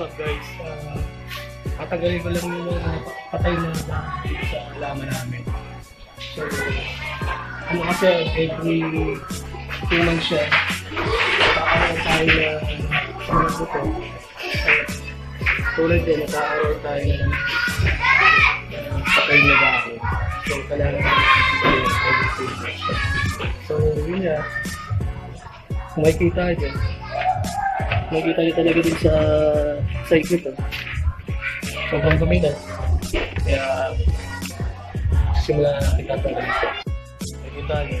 up guys? Uh, tatanggalin ko lang yung mga patay na dahon sa alaman namin. So, ano kasi, every two months siya, nakaaraw tayo na mga buto. So, tulad din, nakaaraw tayo na patay na dahon. So, kailangan natin every two. So, yun nga. Kung makikita dyan, makikita nyo talaga din sa site nito. Sobrang gumina. Kaya, simula na tatanggalin ito. Makikita nyo,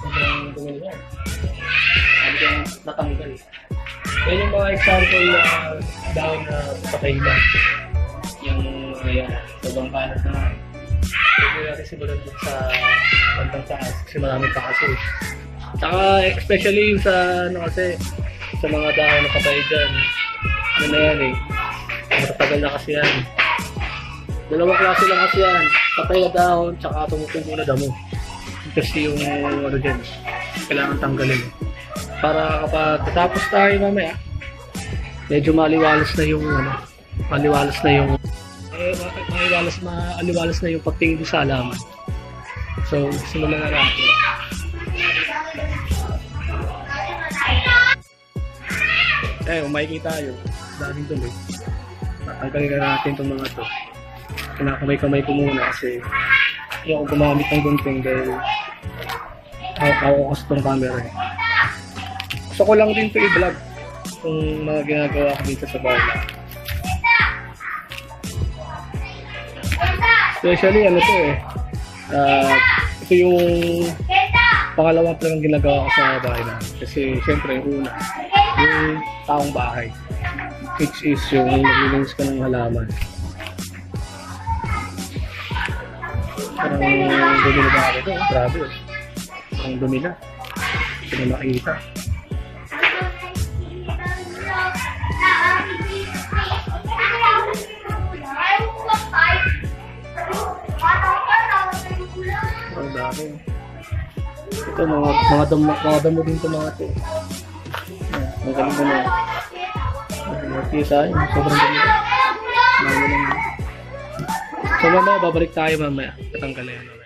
sobrang gumina yan. Sabi ko, natanggal. Yan yung mga example na down na patay na. Yung, ayan, sobrang kalat na. Pwede natin simulan dun sa bandang taas kasi marami pa kasi. Tsaka especially sa ano kasi sa mga dahon na patay dyan. Ano na yan eh. Matatagal na kasi yan. Dalawang klase lang kasi yan. Patay na dahon, tsaka tumutubo na damo. Kasi yung ano dyan, kailangan tanggalin. Para kapag tatapos tayo mamaya, medyo maliwalas na yung ano, maliwalas na yung eh, ma- maliwalas, maliwalas na yung pagtingin sa alaman. So, simulan na natin. Eh, kung makikita tayo, daming tuloy. Tatanggalin na natin itong mga to. Kinakamay-kamay ko muna kasi hindi ako gumamit ng gunting dahil hawak-hawak ko itong camera eh. Gusto ko lang din ito i-vlog kung mga ginagawa ko dito sa bahay. Especially ano to eh. Ah, ito yung pangalawang talagang ginagawa ko sa bahay na. Kasi syempre yung una, yung taong bahay. Which is yung naglilinis ka ng halaman. Parang dumi na ako ito? Grabe eh. Parang dumi na. Hindi na makita. Ang dami. Ito mga mga damo, mga damo din to mga to. Ayan, Ang galing na. Mga kisa, yung sobrang dami. Dami lang. So mamaya babalik tayo mamaya. Tatanggalin yan mamaya.